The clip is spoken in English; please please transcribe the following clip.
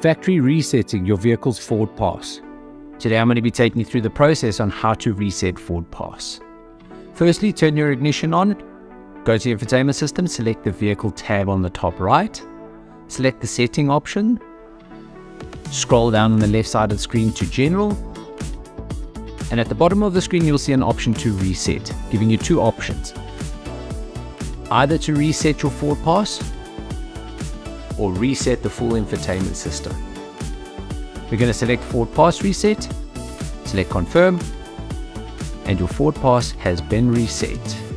factory resetting your vehicle's Ford Pass. Today I'm going to be taking you through the process on how to reset Ford Pass. Firstly, turn your ignition on, go to your infotainment system, select the vehicle tab on the top right, select the setting option, scroll down on the left side of the screen to general, and at the bottom of the screen you'll see an option to reset, giving you two options. Either to reset your Ford Pass or reset the full infotainment system. We're going to select Ford Pass Reset, select Confirm, and your Ford Pass has been reset.